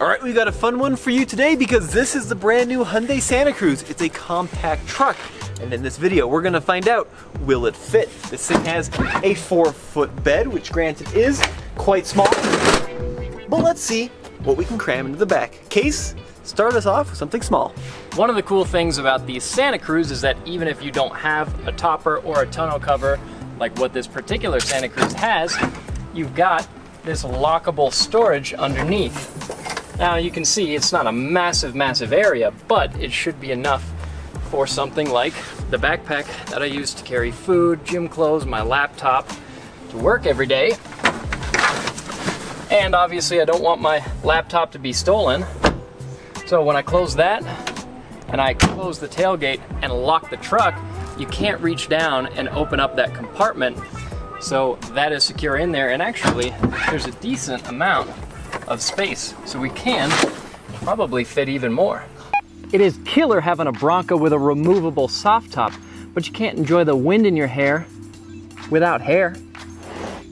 All right, we got a fun one for you today because this is the brand new Hyundai Santa Cruz. It's a compact truck. And in this video, we're gonna find out, will it fit? This thing has a four foot bed, which granted is quite small. But let's see what we can cram into the back. Case, start us off with something small. One of the cool things about the Santa Cruz is that even if you don't have a topper or a tonneau cover, like what this particular Santa Cruz has, you've got this lockable storage underneath. Now you can see it's not a massive, massive area, but it should be enough for something like the backpack that I use to carry food, gym clothes, my laptop to work every day. And obviously I don't want my laptop to be stolen. So when I close that and I close the tailgate and lock the truck, you can't reach down and open up that compartment. So that is secure in there and actually there's a decent amount of space. So we can probably fit even more. It is killer having a Bronco with a removable soft top, but you can't enjoy the wind in your hair without hair.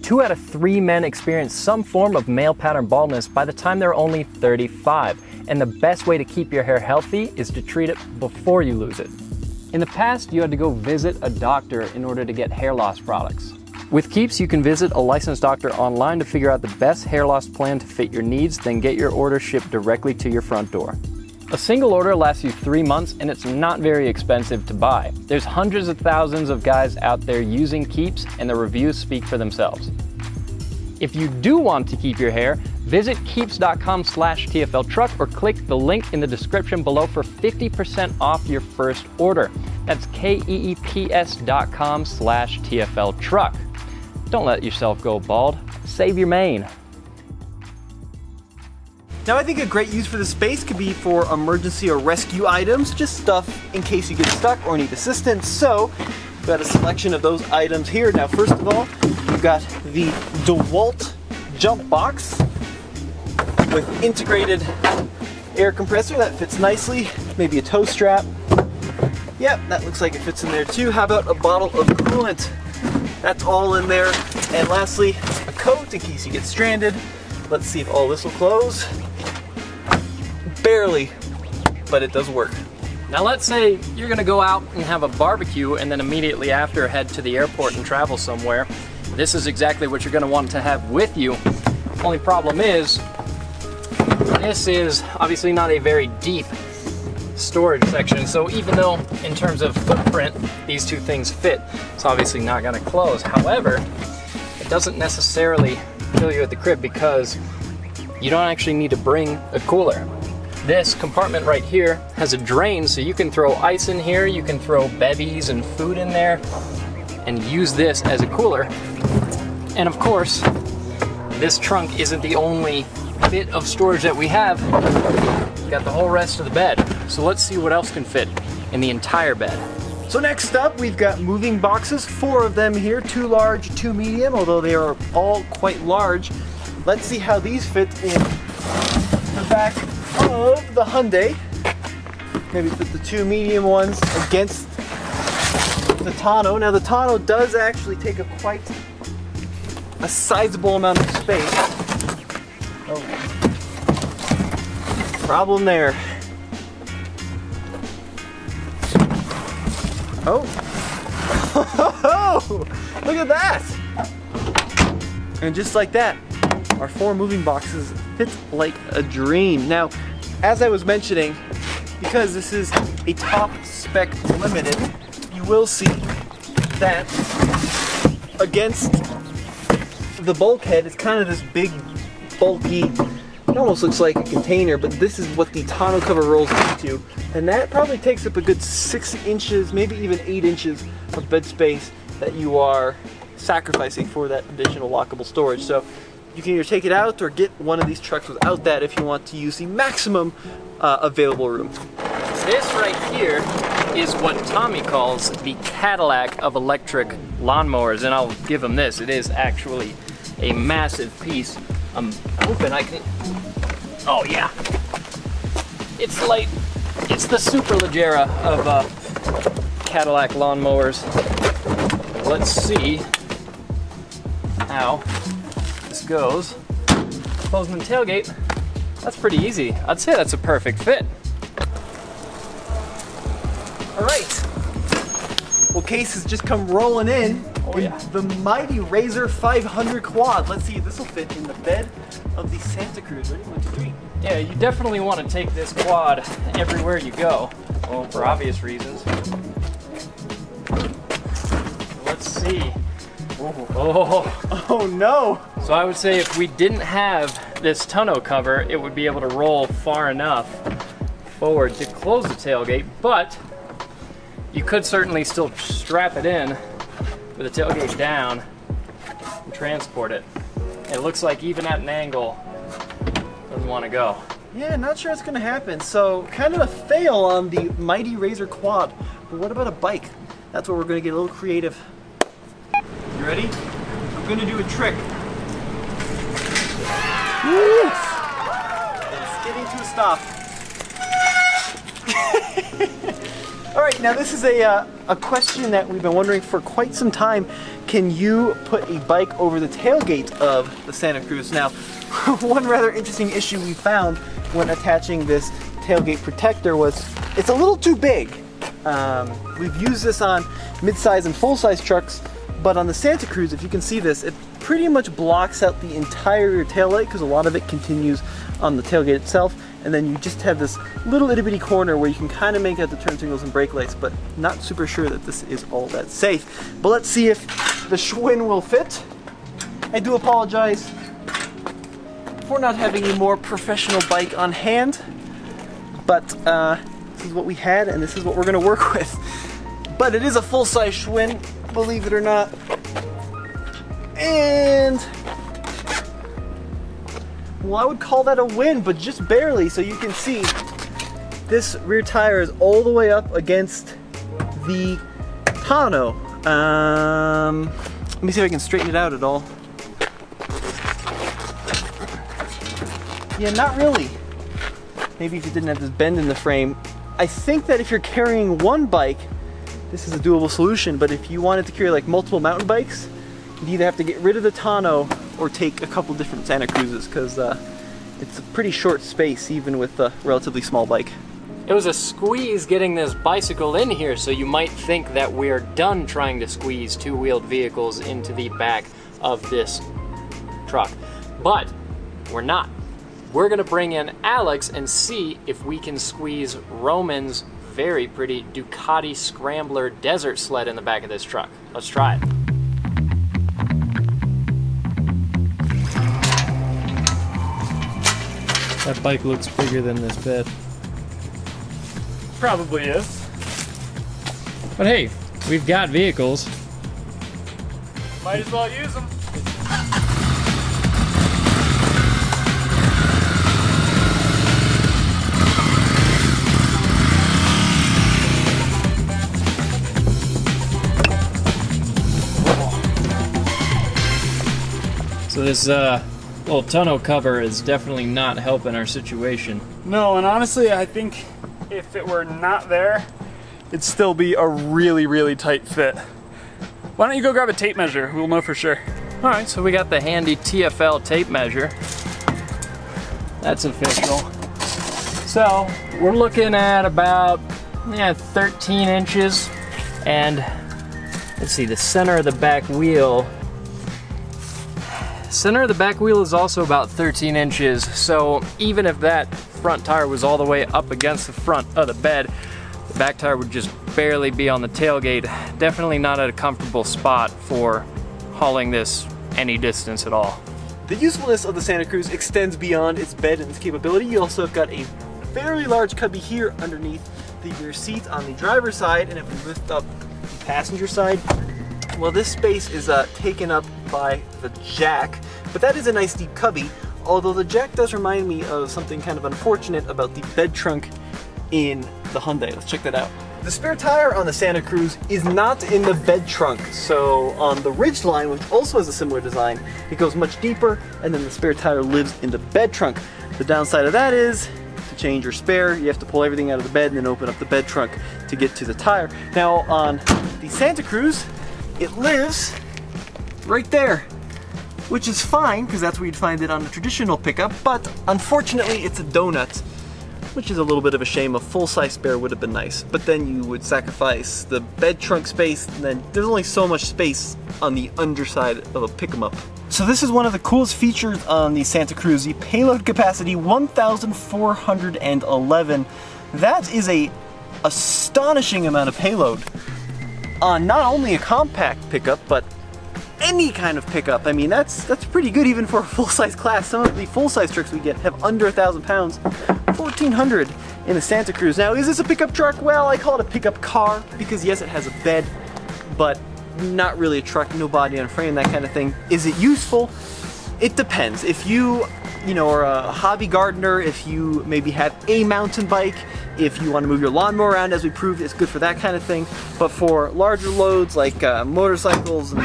Two out of three men experience some form of male pattern baldness by the time they're only 35. And the best way to keep your hair healthy is to treat it before you lose it. In the past, you had to go visit a doctor in order to get hair loss products. With Keeps, you can visit a licensed doctor online to figure out the best hair loss plan to fit your needs, then get your order shipped directly to your front door. A single order lasts you three months and it's not very expensive to buy. There's hundreds of thousands of guys out there using Keeps and the reviews speak for themselves. If you do want to keep your hair, visit keeps.com slash TFL truck or click the link in the description below for 50% off your first order. That's K-E-E-P-S dot com slash TFL truck. Don't let yourself go bald. Save your mane. Now I think a great use for the space could be for emergency or rescue items, just stuff in case you get stuck or need assistance. So we've got a selection of those items here. Now first of all, you've got the DeWalt jump box with integrated air compressor that fits nicely, maybe a tow strap. Yep, that looks like it fits in there too. How about a bottle of coolant? That's all in there. And lastly, a coat in case you get stranded. Let's see if all this will close. Barely, but it does work. Now let's say you're gonna go out and have a barbecue and then immediately after head to the airport and travel somewhere. This is exactly what you're gonna want to have with you. Only problem is, this is obviously not a very deep storage section. So even though in terms of footprint, these two things fit, it's obviously not gonna close. However, it doesn't necessarily kill you at the crib because you don't actually need to bring a cooler. This compartment right here has a drain so you can throw ice in here, you can throw bevies and food in there and use this as a cooler. And of course, this trunk isn't the only bit of storage that we have. We've got the whole rest of the bed. So let's see what else can fit in the entire bed. So next up, we've got moving boxes, four of them here, two large, two medium, although they are all quite large. Let's see how these fit in the back of the Hyundai. Maybe put the two medium ones against the tonneau. Now the tonneau does actually take a quite a sizable amount of space. Problem there. Oh. Look at that. And just like that, our four moving boxes fit like a dream. Now, as I was mentioning, because this is a top spec limited, you will see that against the bulkhead, it's kind of this big, bulky, it almost looks like a container, but this is what the tonneau cover rolls into. And that probably takes up a good six inches, maybe even eight inches of bed space that you are sacrificing for that additional lockable storage. So you can either take it out or get one of these trucks without that if you want to use the maximum uh, available room. This right here is what Tommy calls the Cadillac of electric lawnmowers, and I'll give him this. It is actually a massive piece. I'm hoping I can, oh yeah. It's like, it's the Superleggera of uh, Cadillac lawnmowers. Let's see how this goes. Closing the tailgate. That's pretty easy. I'd say that's a perfect fit. All right. Well, Case has just come rolling in. Oh, yeah. The mighty Razor 500 quad. Let's see if this will fit in the bed of the Santa Cruz. Ready? One, two, three. Yeah, you definitely want to take this quad everywhere you go. Well, for obvious reasons. Let's see. Oh. oh, Oh no! so I would say if we didn't have this tonneau cover, it would be able to roll far enough forward to close the tailgate, but you could certainly still strap it in with the tailgate down and transport it. It looks like even at an angle, doesn't want to go. Yeah, not sure it's gonna happen. So, kind of a fail on the mighty Razor quad. But what about a bike? That's where we're gonna get a little creative. You ready? I'm gonna do a trick. Woo! It's getting to a stop. All right, now this is a, uh, a question that we've been wondering for quite some time. Can you put a bike over the tailgate of the Santa Cruz? Now, one rather interesting issue we found when attaching this tailgate protector was it's a little too big. Um, we've used this on mid-size and full-size trucks, but on the Santa Cruz, if you can see this, it pretty much blocks out the entire rear tail light because a lot of it continues on the tailgate itself. And then you just have this little itty bitty corner where you can kind of make out the turn signals and brake lights, but not super sure that this is all that safe. But let's see if the Schwinn will fit. I do apologize for not having a more professional bike on hand, but uh, this is what we had and this is what we're gonna work with. But it is a full-size Schwinn, believe it or not. And well, I would call that a win, but just barely. So you can see this rear tire is all the way up against the tonneau. Um, let me see if I can straighten it out at all. Yeah, not really. Maybe if you didn't have this bend in the frame. I think that if you're carrying one bike, this is a doable solution, but if you wanted to carry like multiple mountain bikes, you'd either have to get rid of the tonneau or take a couple different Santa Cruzes because uh, it's a pretty short space even with a relatively small bike. It was a squeeze getting this bicycle in here, so you might think that we're done trying to squeeze two-wheeled vehicles into the back of this truck. But we're not. We're gonna bring in Alex and see if we can squeeze Roman's very pretty Ducati Scrambler desert sled in the back of this truck. Let's try it. That bike looks bigger than this bed. Probably is. But hey, we've got vehicles. Might as well use them. So this uh, little tonneau cover is definitely not helping our situation. No, and honestly, I think if it were not there, it'd still be a really, really tight fit. Why don't you go grab a tape measure? We'll know for sure. All right, so we got the handy TFL tape measure. That's official. So we're looking at about yeah 13 inches, and let's see, the center of the back wheel. Center of the back wheel is also about 13 inches. So even if that front tire was all the way up against the front of the bed, the back tire would just barely be on the tailgate. Definitely not at a comfortable spot for hauling this any distance at all. The usefulness of the Santa Cruz extends beyond its bed and its capability. You also have got a very large cubby here underneath the rear seat on the driver's side, and if we lift up the passenger side, well, this space is uh, taken up by the jack, but that is a nice deep cubby. Although the jack does remind me of something kind of unfortunate about the bed trunk in the Hyundai. Let's check that out. The spare tire on the Santa Cruz is not in the bed trunk. So on the Ridgeline, which also has a similar design, it goes much deeper and then the spare tire lives in the bed trunk. The downside of that is to change your spare, you have to pull everything out of the bed and then open up the bed trunk to get to the tire. Now on the Santa Cruz, it lives right there. Which is fine because that's where you'd find it on a traditional pickup, but unfortunately it's a donut, which is a little bit of a shame. A full-size spare would have been nice, but then you would sacrifice the bed trunk space, and then there's only so much space on the underside of a pick 'em up. So this is one of the coolest features on the Santa Cruz, the payload capacity 1,411. That is a astonishing amount of payload on not only a compact pickup, but any kind of pickup. I mean, that's that's pretty good even for a full-size class. Some of the full-size trucks we get have under a thousand pounds, 1,400 in the Santa Cruz. Now, is this a pickup truck? Well, I call it a pickup car because yes, it has a bed, but not really a truck, no body on frame, that kind of thing. Is it useful? It depends. If you, you know, are a hobby gardener, if you maybe have a mountain bike, if you want to move your lawnmower around, as we proved, it's good for that kind of thing. But for larger loads like uh, motorcycles and,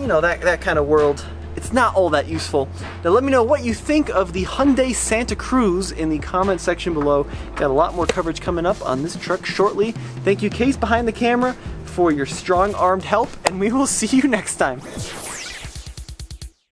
you know, that, that kind of world, it's not all that useful. Now let me know what you think of the Hyundai Santa Cruz in the comment section below. Got a lot more coverage coming up on this truck shortly. Thank you Case behind the camera for your strong armed help and we will see you next time.